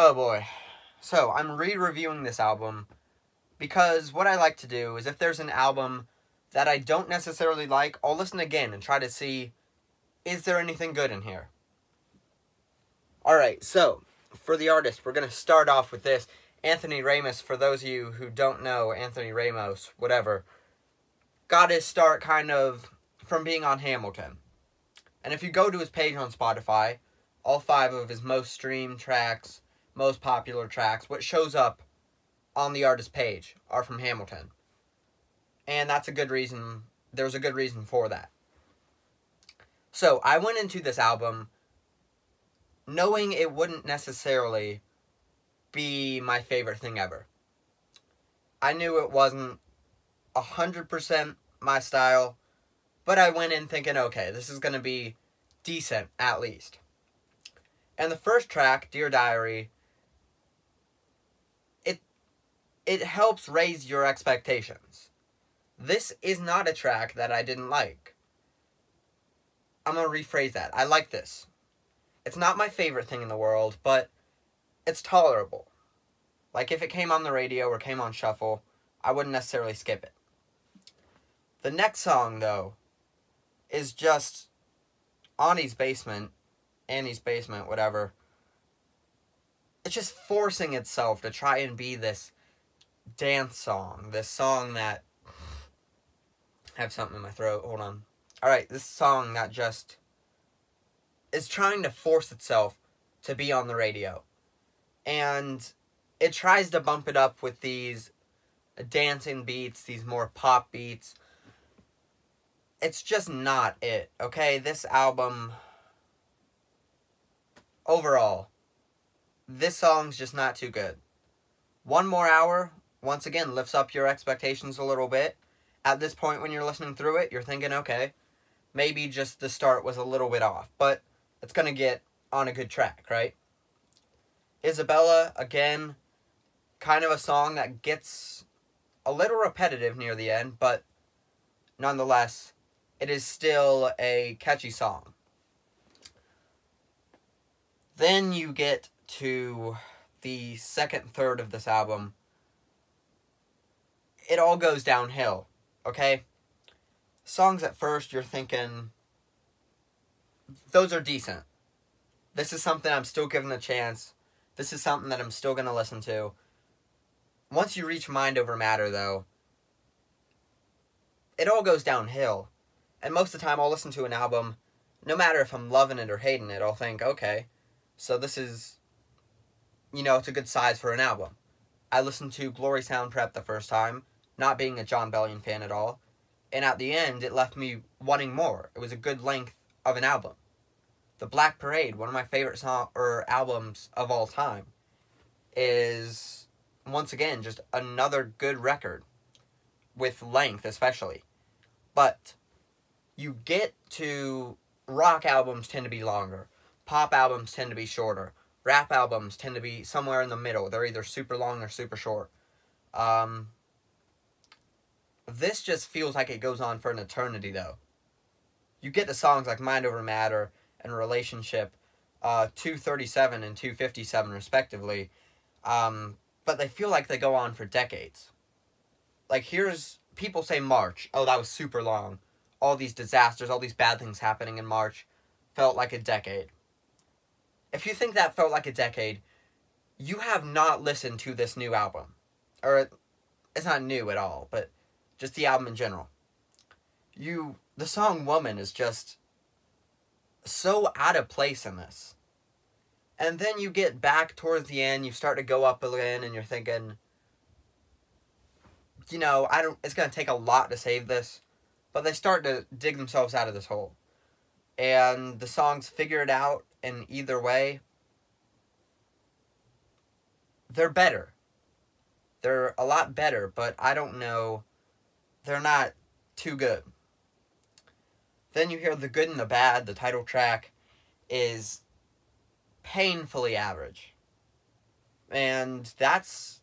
Oh boy. So, I'm re-reviewing this album because what I like to do is if there's an album that I don't necessarily like, I'll listen again and try to see is there anything good in here. Alright, so for the artist, we're going to start off with this. Anthony Ramos, for those of you who don't know Anthony Ramos, whatever, got his start kind of from being on Hamilton. And if you go to his page on Spotify, all five of his most streamed tracks, most popular tracks, what shows up on the artist page are from Hamilton. And that's a good reason, there's a good reason for that. So I went into this album knowing it wouldn't necessarily be my favorite thing ever. I knew it wasn't 100% my style, but I went in thinking, okay, this is going to be decent at least. And the first track, Dear Diary, it it helps raise your expectations. This is not a track that I didn't like. I'm going to rephrase that. I like this. It's not my favorite thing in the world, but it's tolerable. Like if it came on the radio or came on shuffle, I wouldn't necessarily skip it. The next song, though, is just Annie's basement, Annie's basement, whatever. It's just forcing itself to try and be this dance song, this song that. I have something in my throat. Hold on. All right, this song that just is trying to force itself to be on the radio. And it tries to bump it up with these dancing beats, these more pop beats. It's just not it, okay? This album, overall, this song's just not too good. One More Hour, once again, lifts up your expectations a little bit. At this point, when you're listening through it, you're thinking, okay, maybe just the start was a little bit off. But it's going to get on a good track, right? Isabella, again, kind of a song that gets a little repetitive near the end, but nonetheless, it is still a catchy song. Then you get to the second third of this album. It all goes downhill, okay? Songs at first you're thinking, those are decent. This is something I'm still giving a chance. This is something that I'm still going to listen to. Once you reach Mind Over Matter, though, it all goes downhill. And most of the time, I'll listen to an album, no matter if I'm loving it or hating it, I'll think, okay, so this is, you know, it's a good size for an album. I listened to Glory Sound Prep the first time, not being a Jon Bellion fan at all, and at the end, it left me wanting more. It was a good length of an album. The Black Parade, one of my favorite song or albums of all time, is once again just another good record with length especially. But you get to rock albums tend to be longer. Pop albums tend to be shorter. Rap albums tend to be somewhere in the middle. They're either super long or super short. Um, this just feels like it goes on for an eternity, though you get the songs like Mind Over Matter and Relationship, uh, 237 and 257 respectively, um, but they feel like they go on for decades. Like here's people say March, oh that was super long. All these disasters, all these bad things happening in March, felt like a decade. If you think that felt like a decade, you have not listened to this new album, or it's not new at all, but just the album in general. You the song Woman is just so out of place in this. And then you get back towards the end, you start to go up again, and you're thinking, you know, I don't. It's gonna take a lot to save this, but they start to dig themselves out of this hole, and the songs figure it out. In either way, they're better. They're a lot better, but I don't know. They're not too good. Then you hear The Good and the Bad, the title track is painfully average. And that's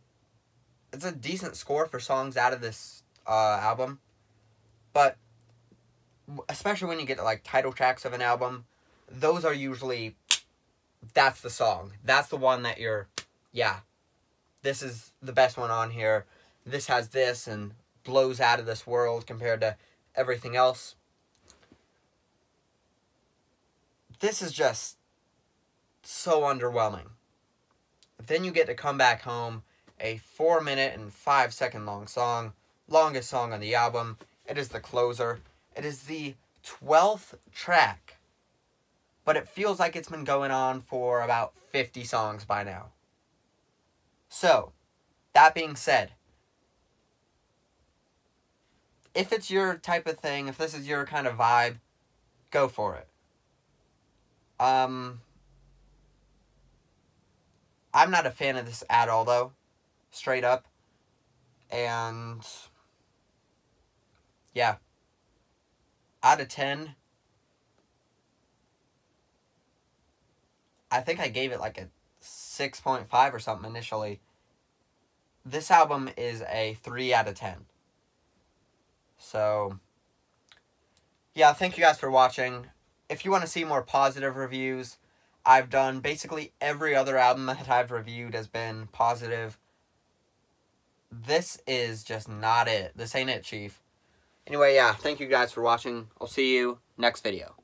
it's a decent score for songs out of this uh, album. But especially when you get like title tracks of an album, those are usually that's the song. That's the one that you're yeah, this is the best one on here. This has this and blows out of this world compared to everything else. This is just so underwhelming. Then you get to come back home, a four minute and five second long song, longest song on the album. It is the closer. It is the 12th track, but it feels like it's been going on for about 50 songs by now. So, that being said, if it's your type of thing, if this is your kind of vibe, go for it. Um, I'm not a fan of this at all, though. Straight up. And. Yeah. Out of 10. I think I gave it like a 6.5 or something initially. This album is a 3 out of 10. So. Yeah, thank you guys for watching. If you want to see more positive reviews, I've done basically every other album that I've reviewed has been positive. This is just not it. This ain't it, Chief. Anyway, yeah, thank you guys for watching. I'll see you next video.